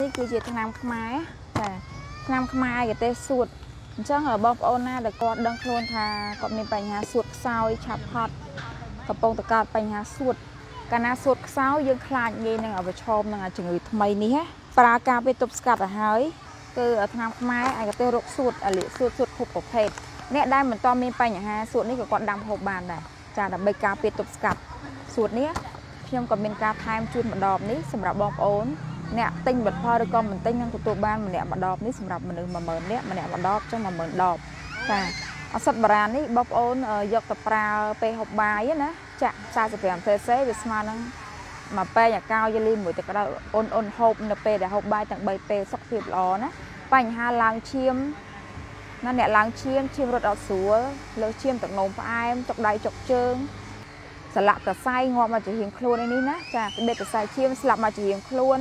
នេះគឺជាថ្នាំខ្មែរចាថ្នាំខ្មែរឯកទេសសួតអញ្ចឹងបងប្អូនណាដែលគាត់ដឹងខ្លួនថាគាត់មានបញ្ហាសួតខ្សោយឆាប់ហត់កំពុងតកើតបញ្ហាសួតកាលណាសួតខ្សោយយើងខ្លាចងាយនឹងប្រឈមនឹងជំងឺថ្មីនេះណាប្រើការពេលទប់ស្កាត់ទៅហើយគឺថ្នាំខ្មែរឯកទេសរោគសួតអាលិសួតសួតគ្រប់ប្រភេទអ្នកដែលមិនតមានបញ្ហាសួតនេះក៏គាត់ដាំហូបបានដែរចាដើម្បីការពារទប់ស្កាត់សួតនេះខ្ញុំក៏មានការថែមជូនម្ដបនេះសម្រាប់បងប្អូន អ្នកទិញបិទផលឬក៏មិនទិញនឹងទទួលបានម្នាក់ម្ដបនេះសម្រាប់មនុស្ស10000នាក់ម្នាក់ម្ដបចឹង10000ដបចាអសិតបារាននេះបងប្អូនយកទៅប្រើពេលហូបបាយណាចាក់ 45cc វាស្មើនឹងមកពេងអាកោយលីមួយទឹកក្តៅអូនអូនហូបនៅពេលដែលហូបបាយទាំង3ពេលសុខភាពល្អណាបញ្ហាឡើងឈាមណាអ្នកឡើងឈាមឈាមរត់អត់ស្រួលលើឈាមទឹកនោមផ្អែមចុកដៃចុកជើងស្លាក់កសៃងាប់មកជារៀងខ្លួននេះណាចាក្បេតកសៃឈាមស្លាប់មកជារៀងខ្លួន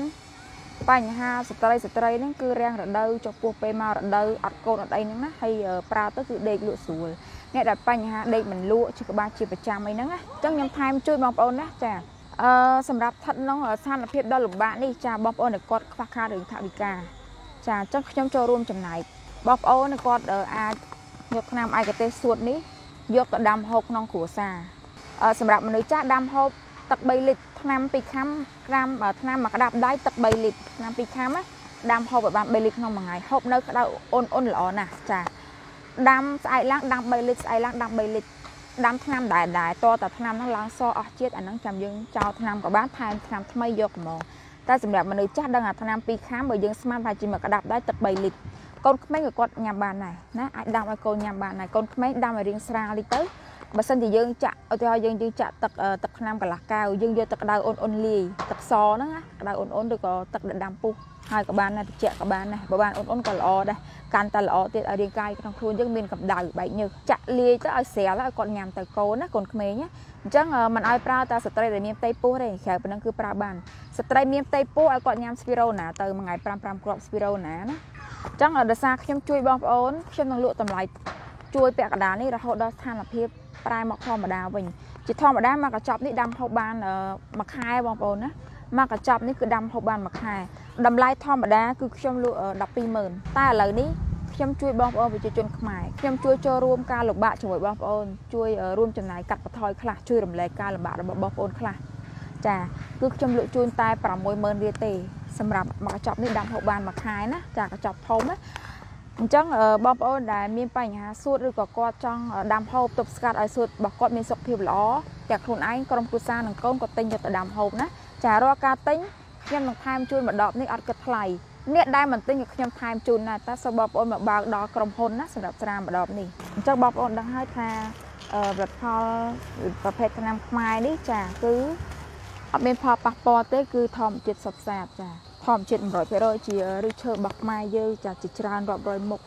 បញ្ហាស្ត្រីស្ត្រីហ្នឹងគឺរាំងរដូវចុះពោះពេលមករដូវអត់កូនអត់អីហ្នឹងណាហើយប្រើទៅគឺដេកលក់ស្រួលអ្នកដែលបញ្ហាដេកមិនលក់ជាក្បាលជាប្រចាំអីហ្នឹងណាអញ្ចឹងខ្ញុំថែមជួយបងប្អូនណាចាអឺសម្រាប់ស្ថិតក្នុងស្ថានភាពដ៏លំបាកនេះចាបងប្អូនគាត់ខ្វះខាតរឿងថវិកាចាអញ្ចឹងខ្ញុំចូលរួមចំណែកបងប្អូនគាត់អាចយកថ្នាំឯកទេសសួតនេះយកទៅដាំហូបក្នុងគ្រួសារសម្រាប់មនុស្សចាស់ដាំហូបទឹក3លីត្រ ថ្នាំ2ខាំក្រាមថ្នាំមួយក្តាប់ដៃទឹក3លីត្រថ្នាំ2ខាំណាដាំហូបឲ្យបាន3លីត្រក្នុងមួយថ្ងៃហូបនៅក្តៅអូនអូនល្អណាស់ចាដាំស្អែកឡើងដាំ3លីត្រស្អែកឡើងដាំ3លីត្រដាំថ្នាំដែរដែរតតែថ្នាំហ្នឹងឡើងសអស់ជាតិអាហ្នឹងចាំយើងចោលថ្នាំក៏បានថែមថ្នាំថ្មីយកហ្មងតែសម្រាប់មនុស្សចាស់ដឹងអាថ្នាំ2ខាំបើយើងស្មានថាជាមួយក្តាប់ដែរទឹក3លីត្រកូនក្មេងក៏គាត់ញ៉ាំបានដែរណាអាចដាំឲ្យកូនញ៉ាំបានដែរកូនក្មេងដាំឲ្យរៀងស្រាលតិចទៅ បើសិនជាយើងចាក់ឧទាហរណ៍យើងយើងចាក់ទឹកទឹកថ្នាំកន្លះកែវយើងយកទឹកក្តៅអ៊ុនអ៊ុនលាយទឹកសហ្នឹងណាក្តៅអ៊ុនអ៊ុនឬក៏ទឹកដែលដាំពុះហើយក៏បានដែរត្រជាក់ក៏បានដែរបើបានអ៊ុនអ៊ុនក៏ល្អដែរកាន់តែល្អទៀតឲ្យរាងកាយក្នុងខ្លួនយើងមានកម្ដៅបែកញើសចាក់លាយទៅឲ្យស្រាលឲ្យគាត់ញ៉ាំទៅកូនណាកូនក្មេងណាអញ្ចឹងមិនឲ្យប្រើតែស្ត្រីដែលមានផ្ទៃពោះទេក្រៅប៉ុណ្ណឹងគឺប្រើបានស្ត្រីមានផ្ទៃពោះឲ្យគាត់ញ៉ាំស្វីរ៉ូណាទៅមួយថ្ងៃ5 5គ្រាប់ស្វីរ៉ូណាណាអញ្ចឹងដោយសារខ្ញុំជួយបងប្អូនខ្ញុំនឹងលក់តម្លៃជួយពាក់កណ្ដាលនេះរហូតដល់ស្ថានភាព ប្រែមកធម្មតាវិញជាធម្មតាមកកញ្ចប់នេះដាំហូបបានមួយខែបងប្អូនណាមកកញ្ចប់នេះគឺដាំហូបបានមួយខែតម្លៃធម្មតាគឺខ្ញុំលក់120,000តែឥឡូវនេះខ្ញុំជួយបងប្អូនប្រជាជនខ្មែរខ្ញុំជួយចូលរួមការលំបាកជាមួយបងប្អូនជួយរួមចំណាយកាត់បន្ថយខ្លះជួយរំលែកការលំបាករបស់បងប្អូនខ្លះចាគឺខ្ញុំលក់ជូនតែ60000រៀលទេសម្រាប់មកកញ្ចប់នេះដាំហូបបានមួយខែណាចាកញ្ចប់ធំណា អញ្ចឹងបងប្អូនដែលមានបញ្ហាសួតឬក៏គាត់ចង់ដាំហូបទប់ស្កាត់ឲ្យសួតរបស់គាត់មានសុខភាពល្អទាំងខ្លួនឯងក្រុមគ្រួសារនិងកូនក៏ទិញយកទៅដាំហូបណាចារាល់ការទិញខ្ញុំនឹងថែមជូនម្ដបនេះអត់គិតថ្លៃអ្នកដែលមិនទិញក៏ខ្ញុំថែមជូនដែរតែសូមបងប្អូនមកបើកដល់ក្រុមហ៊ុនណាសម្រាប់ស្រាម្ដបនេះអញ្ចឹងបងប្អូនដឹងហើយថាផលិតផលប្រភេទថ្នាំខ្មែរនេះចាគឺ អត់មានផលប៉ះពាល់ទេគឺធម្មជាតិសុទ្ធសាធចាធម្មជាតិ100%ជាឫសឈើរបស់ខ្មែរយើងចាជាច្រើនរាប់រយមុខ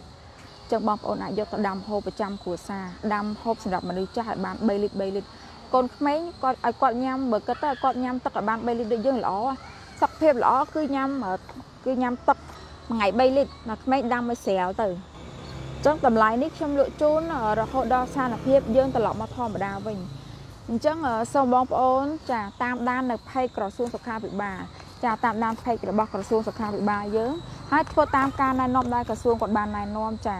ចឹងបងប្អូនអាចយកទៅដាំហូបប្រចាំគ្រួសារដាំហូបសម្រាប់មនុស្សចាស់ឲ្យបាន3លីត្រ3លីត្រកូនក្មេងគាត់ឲ្យគាត់ញ៉ាំបើគិតទៅគាត់ញ៉ាំទឹកឲ្យបាន3លីត្រដូចយើងល្អសុខភាពល្អគឺញ៉ាំគឺញ៉ាំទឹកមួយថ្ងៃ3លីត្រណាក្មេងដាំឲ្យស្រាលទៅចឹងតម្លៃនេះខ្ញុំលក់ជូនរហូតដល់ស្ថានភាពយើងត្រឡប់មកធម្មតាវិញ អញ្ចឹងសូមបងប្អូនចាតាមដាននៅផេកក្រសួងសុខាភិបាលចាតាមដានផេករបស់ក្រសួងសុខាភិបាលយើងហើយធ្វើតាមការណែនាំដែលក្រសួងគាត់បានណែនាំចា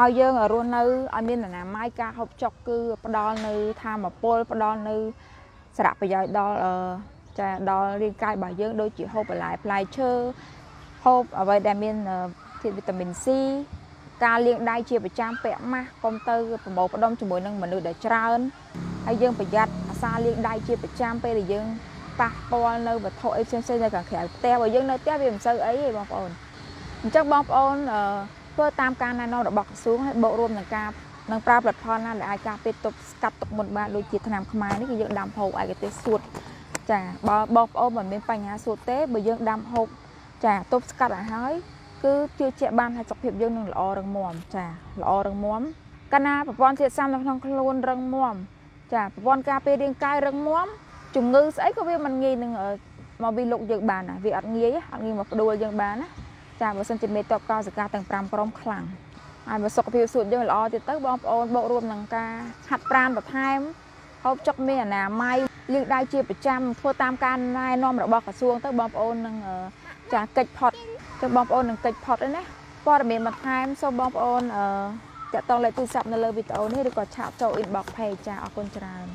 ឲ្យយើងរស់នៅឲ្យមានអនាម័យការហូបចុកគឺផ្ដល់នៅធម៌ពលផ្ដល់នៅសារៈប្រយោជន៍ដល់ចាដល់រាងកាយរបស់យើងដូចជាហូបបន្លែផ្លែឈើហូបអ្វីដែលមានធាតុវីតាមីន C ការលាងដៃជាប្រចាំពាក់ម៉ាស់កុំទៅប្រមូលផ្ដុំជាមួយនឹងមនុស្សដែលច្រើន ហើយយើងប្រយ័ត្នអាសាលាងដៃជាប្រចាំពេលដែលយើងប៉ះពាល់នៅវត្ថុអីផ្សេងៗនៅខាងក្រៅផ្ទះបើយើងនៅផ្ទះវាមិនសូវអីទេបងប្អូនអញ្ចឹងបងប្អូនធ្វើតាមការណែនាំរបស់ក្រសួងហើយបូករួមនឹងការនឹងប្រើផលិតផលណាដែលអាចការពារទប់ស្កាត់ទុកមុនបានដូចជាថ្នាំខ្មែរនេះគឺយើងដាំហូបឯកទេសសួតចាបើបងប្អូនមិនមានបញ្ហាសួតទេបើយើងដាំហូបចាទប់ស្កាត់ឲ្យហើយគឺជឿជាក់បានថាសុខភាពយើងនឹងល្អរឹងមាំចាល្អរឹងមាំកាលណាប្រព័ន្ធជាតិសាមនៅក្នុងខ្លួនរឹងមាំ ចាប្រព័ន្ធការពាររាងកាយរឹងមាំជំងឺស្អីក៏វាមិនងាយនឹងមកវាលុកយើងបានណាវាអត់ងាយអត់ងាយមកផ្ដួលយើងបានណាចាបើសិនជាមេតបកោសកាទាំង5ក្រុមខ្លាំងហើយបើសុខភាពសួតយើងល្អទៀតទៅបងប្អូនបូករួមនឹងការហាត់ប្រាណបន្ថែមហូបចុកមានអនាម័យលាងដៃជាប្រចាំធ្វើតាមការណែនាំរបស់ក្រសួងទៅបងប្អូននឹងចាកិច្ចផុតចុះបងប្អូននឹងតិចផុតទេណាព័ត៌មានបន្ថែមសូមបងប្អូនអឺ តាក់ទងលេខទូរស័ព្ទនៅលើវីដេអូនេះឬក៏ឆាតចូល inbox page ចាអរគុណច្រើន